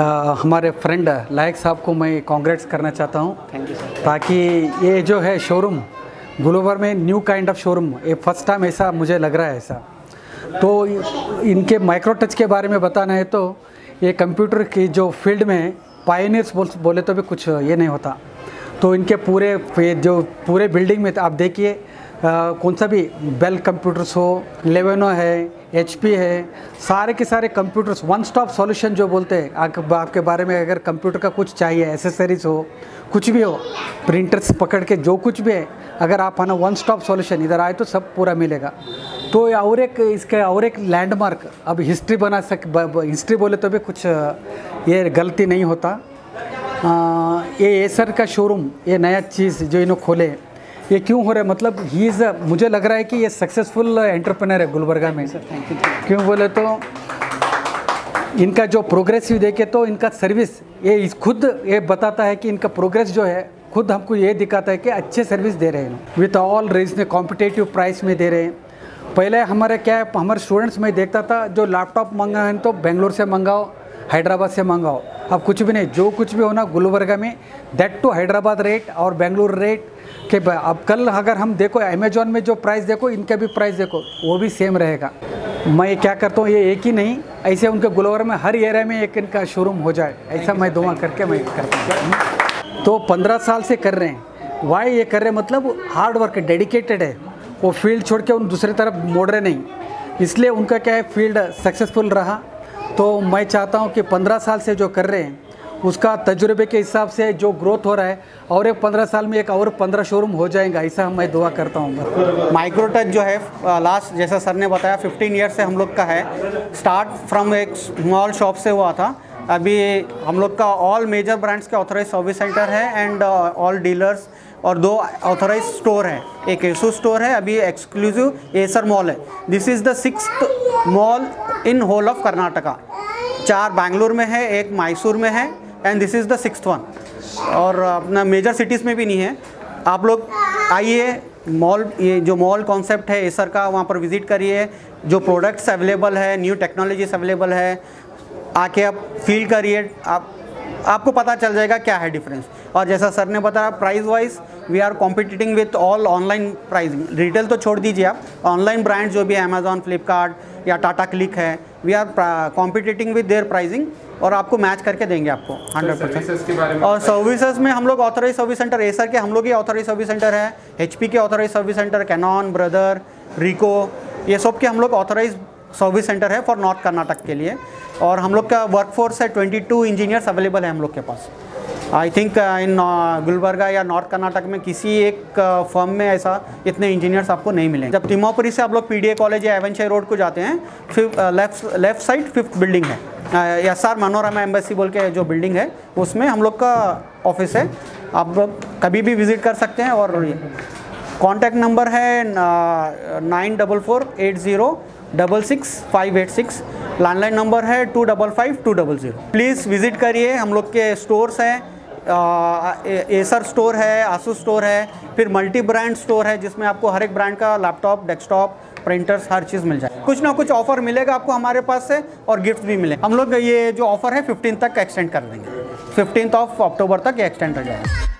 आ, हमारे फ्रेंड लायक साहब को मैं कॉन्ग्रेट्स करना चाहता हूँ। थैंक यू ताकि ये जो है शोरूम ग्लोबर में न्यू काइंड ऑफ़ शोरूम ये फ़र्स्ट टाइम ऐसा मुझे लग रहा है ऐसा। तो इनके माइक्रो टच के बारे में बताना है तो ये कंप्यूटर की जो फ़ील्ड में पायनियर्स बोल बोले तो भी कुछ ये नहीं होता। तो इनके पूरे जो पूरे बिल्डिंग में आप देखिए कौन सा भी बेल कंप्यूटर्स हो लेवेनो है एचपी है सारे के सारे कंप्यूटर्स वन स्टॉप सॉल्यूशन जो बोलते हैं आप, आपके बारे में अगर कंप्यूटर का कुछ चाहिए एसेसरीज हो कुछ भी हो प्रिंटर्स पकड़ के जो कुछ भी है अगर आप आना वन स्टॉप सॉल्यूशन इधर आए तो सब पूरा मिलेगा। तो और एक इसका और एक लैंडमार्क अब हिस्ट्री बना सक हिस्ट्री बोले तो भी कुछ ये गलती नहीं होता। आ, ये एसर का शोरूम ये नया चीज़ जो इन्होंने खोले ये क्यों हो रहा है? मतलब ही इज़ मुझे लग रहा है कि ये सक्सेसफुल एंटरप्रेनर है गुलबर्गा में। थैंक यू क्यों बोले तो? इनका जो प्रोग्रेसिव देखे तो इनका सर्विस ये खुद ये बताता है कि इनका प्रोग्रेस जो है खुद हमको ये दिखाता है कि अच्छे सर्विस दे रहे हैं। With all reason competitive price में दे रहे हैं। पहले हमारे क्या है हमारे स्टूडेंट्स में देखता था जो लैपटॉप मंगाए तो बेंगलोर से मंगाओ। हैदराबाद से मंगाओ। अब कुछ भी नहीं, जो कुछ भी होना गुलबर्गा में दैट टू हैदराबाद रेट और बेंगलुरु रेट के अब कल अगर हम देखो अमेजोन में जो प्राइस देखो, इनका भी प्राइस देखो, वो भी सेम रहेगा। मैं क्या करता हूँ, ये एक ही नहीं, ऐसे उनके गुलबर्गा में, हर एरिया में एक इनका शोरूम हो जाए। ऐसा मैं दुआ करके मैं करता हूँ। तो पंद्रह साल से कर रहे हैं। वाई ये कर रहे मतलब हार्ड वर्क डेडिकेटेड है। वो फ़ील्ड छोड़ के उन दूसरी तरफ़ मोड़ रहे नहीं। इसलिए उनका क्या है फ़ील्ड सक्सेसफुल रहा। तो मैं चाहता हूँ कि पंद्रह साल से जो कर रहे हैं, उसका तजुर्बे के हिसाब से जो ग्रोथ हो रहा है, और एक पंद्रह साल में एक और पंद्रह शोरूम हो जाएगा, ऐसा मैं दुआ करता हूँ माइक्रो टच जो है लास्ट जैसा सर ने बताया 15 ईयर से हम लोग का है। स्टार्ट फ्रॉम एक स्मॉल शॉप से हुआ था। अभी हम लोग का ऑल मेजर ब्रांड्स के ऑथराइज सर्विस सेंटर है एंड ऑल डीलर्स और दो ऑथोराइज स्टोर हैं। एक एसो स्टोर है, अभी एक्सक्लूसिव एसर मॉल है। This is the six mall in whole of Karnataka चार बैंगलोर में है, एक मैसूर में है and this is the six one और अपना मेजर सिटीज़ में भी नहीं है। आप लोग आइए मॉल ये जो मॉल कॉन्सेप्ट है एसर का, वहाँ पर विज़िट करिए। जो प्रोडक्ट्स अवेलेबल है न्यू टेक्नोलॉजीज़ अवेलेबल है, आके आप फील करिए। आप, आपको पता चल जाएगा क्या है डिफरेंस और जैसा सर ने बताया price wise we are competing with all online pricing retail तो छोड़ दीजिए आप। ऑनलाइन ब्रांड जो भी है अमेजोन फ्लिपकार्ट या टाटा क्लिक है we are competing with their pricing और आपको मैच करके देंगे आपको हंड्रेड परसेंट और सर्विसेज़ में हम लोग ऑथराइज सर्विस सेंटर एसर के हम लोग ही ऑथराइज सर्विस सेंटर है HP के authorise service centre Canon Brother Ricoh ये सब के हम लोग ऑथराइज सर्विस सेंटर है फॉर नॉर्थ कर्नाटक के लिए। और हम लोग का वर्कफोर्स है 22 इंजीनियर्स अवेलेबल है हम लोग के पास। आई थिंक इन गुलबर्गा या नॉर्थ कर्नाटक में किसी एक फर्म में ऐसा इतने इंजीनियर्स आपको नहीं मिलेंगे। जब तिमापुरी से आप लोग पीडीए कॉलेज या एवेंशाई रोड को जाते हैं left left side fifth building है। एस आर मनोरमा एम्बेसी बोल के जो बिल्डिंग है, उसमें हम लोग का ऑफ़िस है। आप लोग कभी भी विज़िट कर सकते हैं और कॉन्टैक्ट नंबर है nine double four eight zero double six five eight six landline number है two double five two double zero please visit करिए, हम लोग के स्टोर्स हैं। एसर स्टोर है आसू स्टोर है, फिर मल्टी ब्रांड स्टोर है, जिसमें आपको हर एक ब्रांड का लैपटॉप डेस्कटॉप प्रिंटर्स हर चीज़ मिल जाए कुछ ना कुछ ऑफ़र मिलेगा आपको हमारे पास से और गिफ्ट भी मिले हम लोग ये जो ऑफ़र है फिफ्टीन तक एक्सटेंड कर देंगे। फिफ्टीन ऑफ़ अक्टूबर तक ये एक्सटेंड हो जाएगा।